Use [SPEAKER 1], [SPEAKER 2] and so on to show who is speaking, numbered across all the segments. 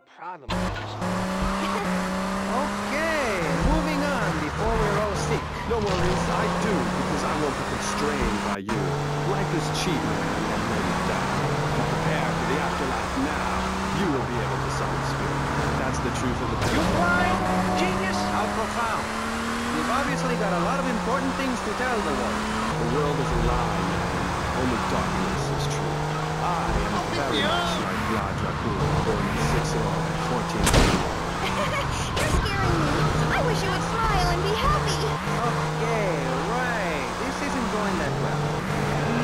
[SPEAKER 1] a problem.
[SPEAKER 2] Okay, moving on before we're all sick.
[SPEAKER 3] No worries, I do, because I won't be constrained by you. Life is cheap, man, and when you die, to prepare for the afterlife now, you will be able to summon spirit. That's the truth of the
[SPEAKER 2] You
[SPEAKER 3] matter.
[SPEAKER 2] blind? Genius? How profound. You've obviously got a lot of important things to tell the world.
[SPEAKER 3] The world is a lie, man. Only darkness is true. I am very much like Vlad Dracul, Sicily 14
[SPEAKER 4] You're scaring me. I wish you would smile and be happy.
[SPEAKER 2] Okay, right. This isn't going that well.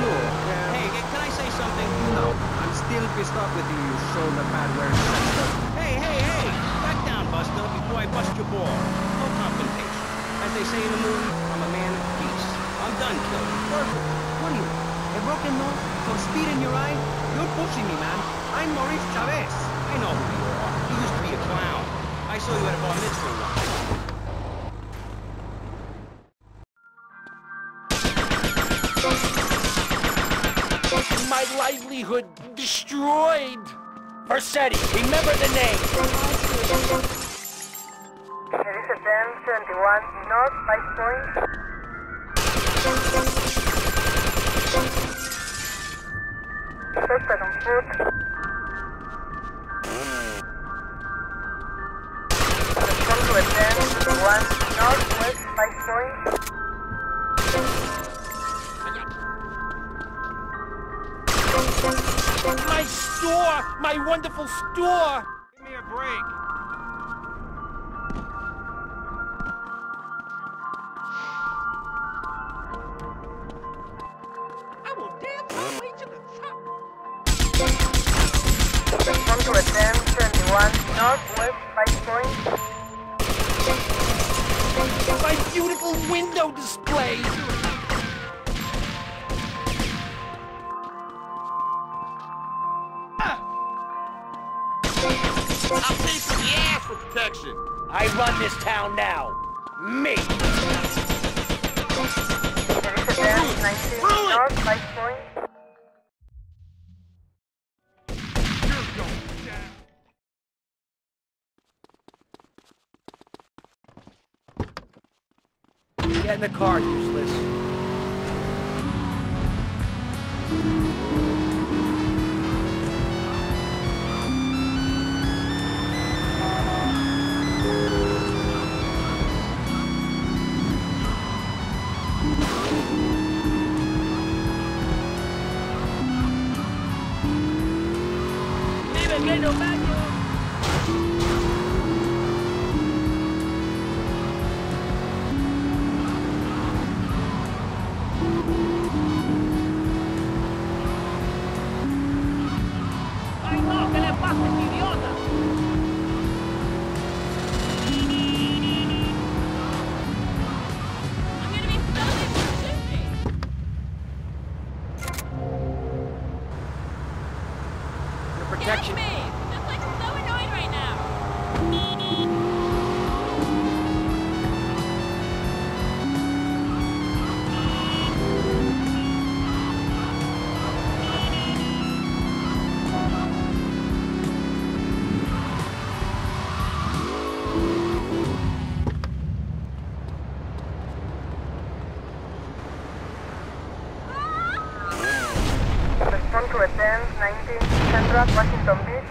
[SPEAKER 2] Look, uh,
[SPEAKER 1] Hey, can I say something?
[SPEAKER 2] no, I'm still pissed off with you, you shoulder pad wearing sucker.
[SPEAKER 1] Hey, hey, hey! Back down, Buster, before I bust your ball. No confrontation. As they say in the movie, I'm a man of peace. I'm done killing.
[SPEAKER 2] Perfect. What are you? A broken nose? Some speed in your eye? You're pushing me, man. I'm Maurice Chavez.
[SPEAKER 1] I know who you are. You used to be a clown. I saw you at a bar mitzvah once.
[SPEAKER 5] My livelihood destroyed. Vercetti, remember the name.
[SPEAKER 6] Elisa 1071 North Vice Point. Suspect on foot.
[SPEAKER 5] My wonderful store.
[SPEAKER 1] Give me a break.
[SPEAKER 5] I will dance my way to the top.
[SPEAKER 6] Respond to a 1071 Northwest Vice Point.
[SPEAKER 5] My beautiful window display. I'll pay for the ass for protection. I run this town now. Me.
[SPEAKER 6] Elisa 1019 North Vice Point.
[SPEAKER 5] Get in the car, useless.
[SPEAKER 6] They ain't no. Central Washington Beach.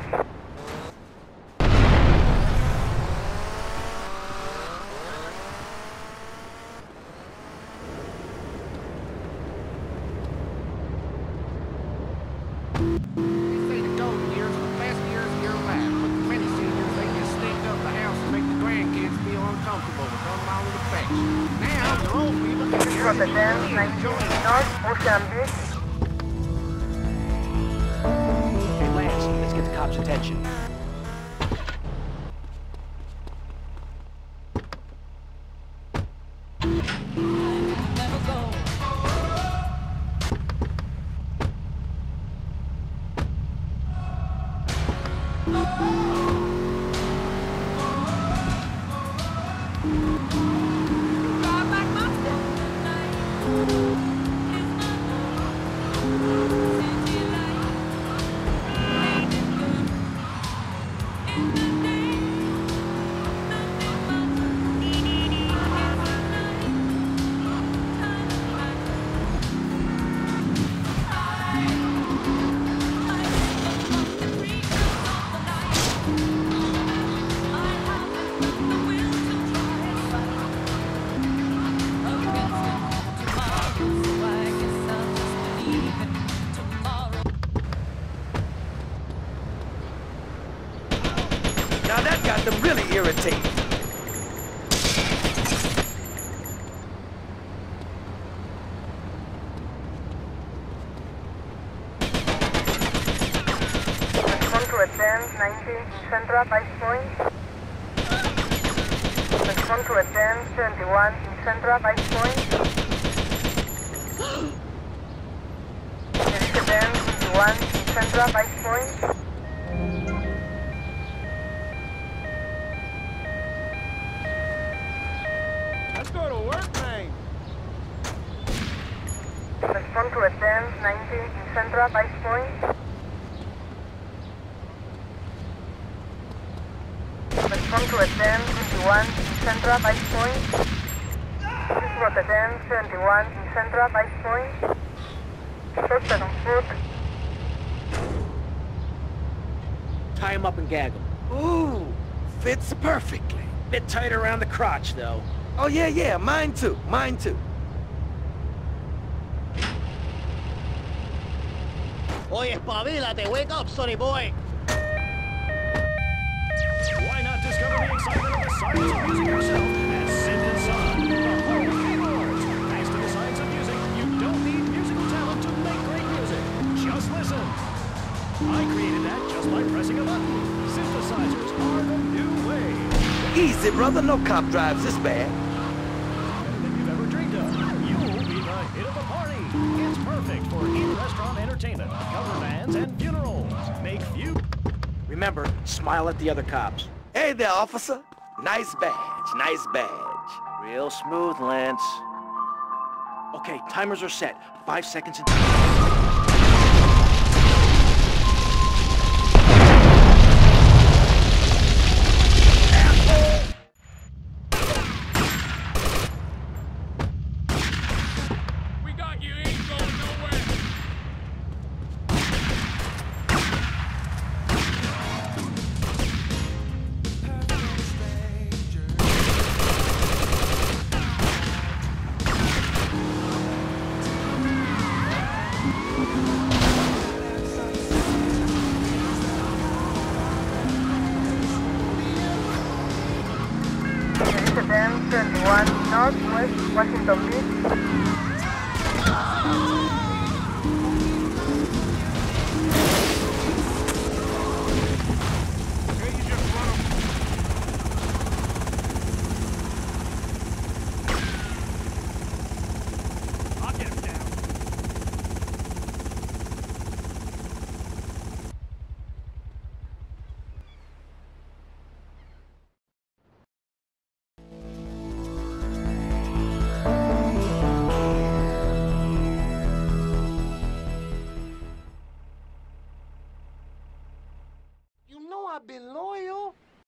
[SPEAKER 7] They say the golden years are the best years of your life, but the many seniors, they just stink up the house and make the grandkids feel uncomfortable with unwanted affection. Now, the old people can
[SPEAKER 6] East of the 1019 North Ocean Beach.
[SPEAKER 5] Hey, Lance, let's get the cops' attention.
[SPEAKER 6] Respond to attend 19 Central Vice Point. Respond to attend 71 Central Vice Point. Attend 21 Central Vice Point. Attend 19 Central Vice Point. Respond to attend 21 Central Vice Point. This was attend 71 Central Vice Point. Suspect on foot.
[SPEAKER 5] Tie him up and gag him.
[SPEAKER 8] Ooh, fits perfectly.
[SPEAKER 5] Bit tight around the crotch, though.
[SPEAKER 8] Oh, yeah, yeah, mine too, mine too.
[SPEAKER 9] Oye, espabilate, wake up, sonny boy.
[SPEAKER 10] Why not discover the excitement of the science of music yourself at Synth and Son, the home of keyboards? Thanks to the science of music, you don't need musical talent to make great music. Just listen. I created that just by pressing a button. Synthesizers are the new way.
[SPEAKER 8] Easy, brother, no cop drives this bad.
[SPEAKER 10] Than you've ever dreamed of. You'll be the hit of the party. It's perfect for in-restaurant entertainment, cover and funerals. Make few
[SPEAKER 5] Remember, smile at the other cops.
[SPEAKER 8] Hey there, officer. Nice badge, nice badge.
[SPEAKER 5] Real smooth, Lance. Okay, timers are set. Five seconds and...
[SPEAKER 6] Washington Beach.